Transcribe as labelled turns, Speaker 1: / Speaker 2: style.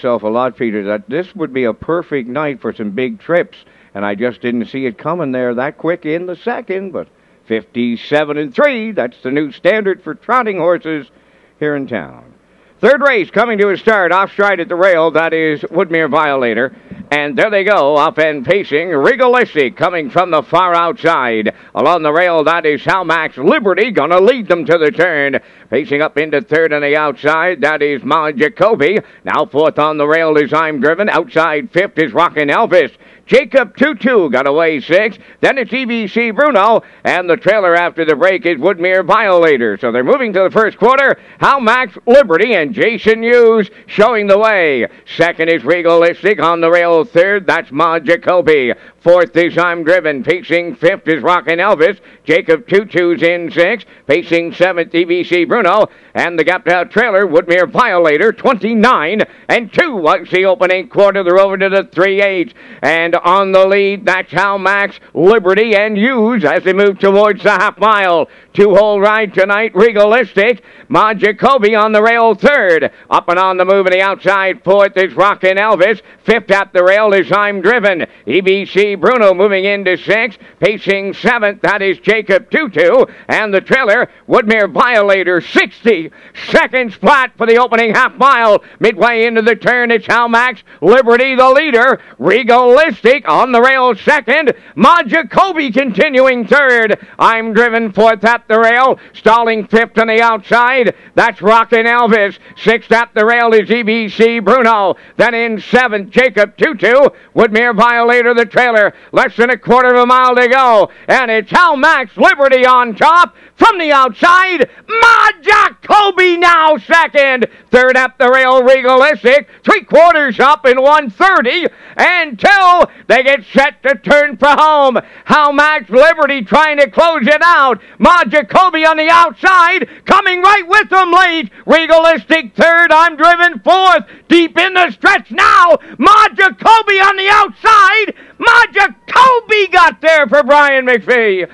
Speaker 1: myself a lot, Peter, that this would be a perfect night for some big trips, and I just didn't see it coming there that quick in the second. But 57 and 3, that's the new standard for trotting horses here in town. Third race coming to a start, off stride at the rail, that is Woodmere Violator. And there they go, off and pacing. Regalistic coming from the far outside. Along the rail, that is How Max Liberty gonna lead them to the turn. Pacing up into third on the outside, that is Ma Jacoby. Now fourth on the rail is I'm Driven. Outside fifth is Rockin' Elvis. Jacob Tutu got away six. Then it's EBC Bruno. And the trailer after the break is Woodmere Violator. So they're moving to the first quarter. How Max Liberty and Jason Hughes showing the way. Second is Regalistic on the rail. Third, that's Ma Jacoby. Fourth is I'm Driven. Pacing fifth is Rockin' Elvis. Jacob Tutu's in sixth. Pacing seventh, EBC Bruno. And the gapped out trailer, Woodmere Violator, 29 and 2 was the opening quarter. They're over to the 3 8. And on the lead. That's how Max, Liberty, and Hughes as they move towards the half mile. Two hole ride tonight, Regalistic. Ma Jacoby on the rail third. Up and on the move in the outside fourth is Rockin' Elvis. Fifth at the rail is I'm Driven. EBC Bruno moving into sixth. Pacing seventh, that is Jacob Tutu. And the trailer, Woodmere Violator, 60 seconds flat for the opening half mile. Midway into the turn, it's how Max, Liberty the leader. Regalistic on the rail second. Ma Jacoby continuing third. I'm driven fourth at the rail. Stalling fifth on the outside. That's Rockin' Elvis. Sixth at the rail is EBC Bruno. Then in seventh, Jacob Tutu. Woodmere Violator of the trailer. Less than a quarter of a mile to go. And it's Hal Max Liberty on top. From the outside, Ma now second. Third up the rail, Regalistic. Three quarters up in 130 until they get set to turn for home. How Max Liberty trying to close it out. Ma Jacoby on the outside, coming right with them late. Regalistic third, I'm driven fourth. Deep in the stretch now. Ma Jacoby on the outside. Ma Jacoby got there for Brian McPhee.